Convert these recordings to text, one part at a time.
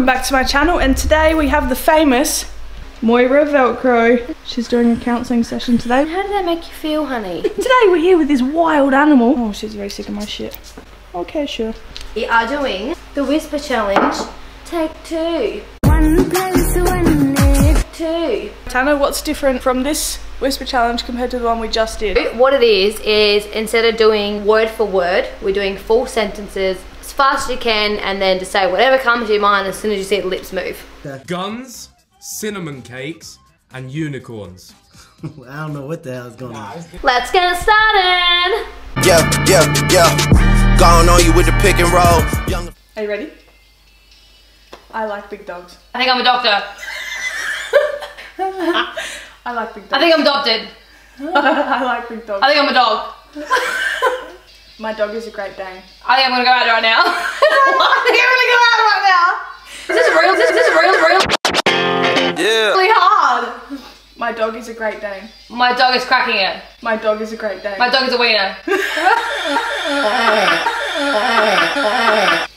welcome back to my channel and today we have the famous Moira Velcro. She's doing a counselling session today. How did that make you feel, honey? Today we're here with this wild animal. Oh, she's very sick of my shit. Okay, sure. We are doing the Whisper Challenge. Take two. One Tana, what's different from this Whisper Challenge compared to the one we just did? What it is, is instead of doing word for word, we're doing full sentences as fast as you can and then just say whatever comes to your mind as soon as you see the lips move. Guns, cinnamon cakes, and unicorns. I don't know what the hell is going on. Let's get started! Yeah, yeah, yeah. Gone on you with the pick and roll. Young Are you ready? I like big dogs. I think I'm a doctor. I like big dogs. I think I'm adopted. I like big dogs. I think I'm a dog. My dog is a Great Dane. I think I'm gonna go out right now. I think I'm gonna go out right now. Is this real? Is this, is this real? Real? Yeah. Really hard. My dog is a Great Dane. My dog is cracking it. My dog is a Great Dane. My dog is a wiener.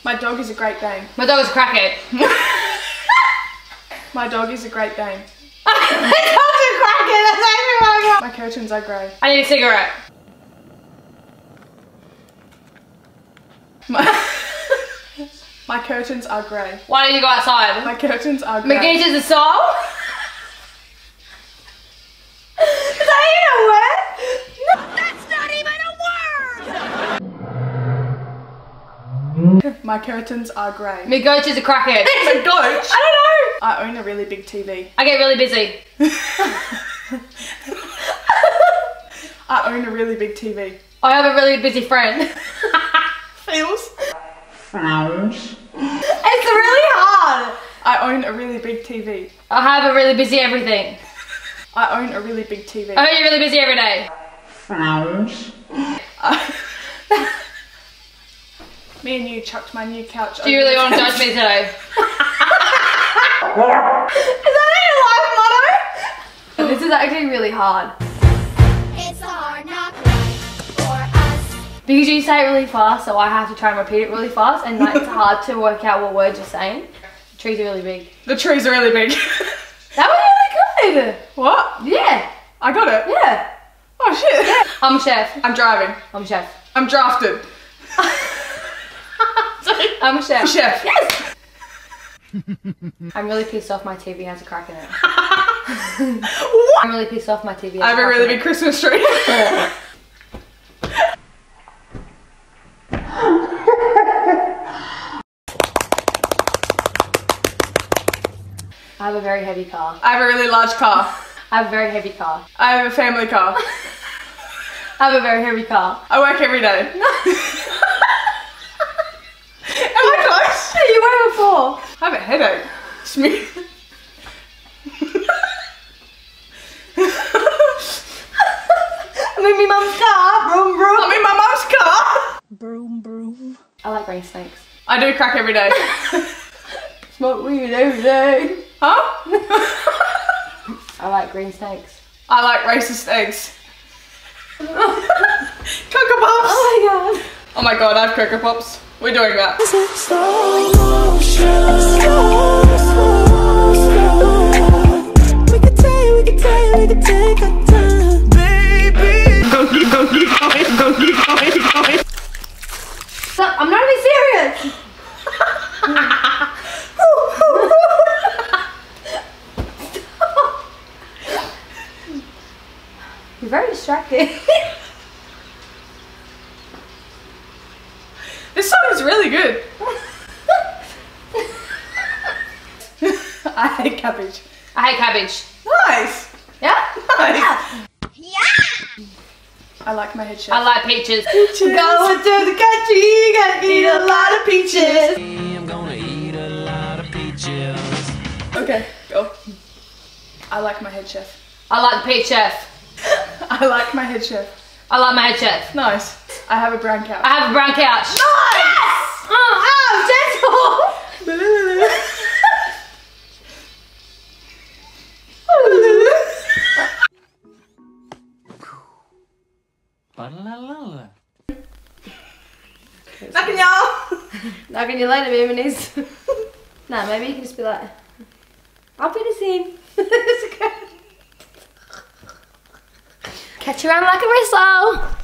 My dog is a Great Dane. My dog is crack it. My dog is a Great Dane. My dog's a crackhead. That's actually what I got. My curtains are grey. I need a cigarette. My, my curtains are grey. Why don't you go outside? My curtains are grey. McGee's is a song? Is that even a word? That's not even a word! My curtains are grey. McGoach is a crackhead. It's a goat. I don't know! I own a really big TV. I get really busy. I own a really big TV. I have a really busy friend. Feels. It's really hard. I own a really big TV. I have a really busy everything. I own a really big TV. I heard you're really busy every day. Me and you chucked my new couch. Do you really want to judge me today? is that your life motto? This is actually really hard. It's a hard knock life for us. Because you say it really fast, so I have to try and repeat it really fast, and like, it's hard to work out what words you're saying. The trees are really big. The trees are really big. That was really good. what? Yeah, I got it. yeah. Oh shit. I'm a chef. I'm driving. I'm a chef. I'm drafted. I'm a chef. Chef. Yes. I'm really pissed off. My TV has a crack in it. What? I'm really pissed off. My TV. I have a really big. Christmas tree. I have a very heavy car. I have a really large car. I have a very heavy car. I have a family car. I have a very heavy car. I work every day. Am I close? you were before. I have a headache. Smooth. I'm in my mum's car. Vroom, vroom. I'm in my mum's car. Broom, broom. I like green snakes. I do crack every day. Smoke weed every day. Huh? I like green snakes. I like racist eggs. Cocoa Pops. Oh my god. Oh my god, I have Cocoa Pops. We're doing that. We could take, we could take, we could take our time. Stop. I'm not even serious. You're very distracted. This song is really good. I hate cabbage. I hate cabbage. Nice. Yeah? Nice. Yeah! I like my head shape. I like peaches. Peaches. Going to the country, gotta eat a lot of peaches. I'm gonna eat a lot of peaches. Okay, go. I like my head chef. I like the peach chef. I like my head chef. I like my head chef. Nice. I have a brown couch. I have a brown couch. Nice! Knocking y'all. Knocking you later, memories. No, maybe you can just be like, I'll be the okay. Catch you around like a whistle.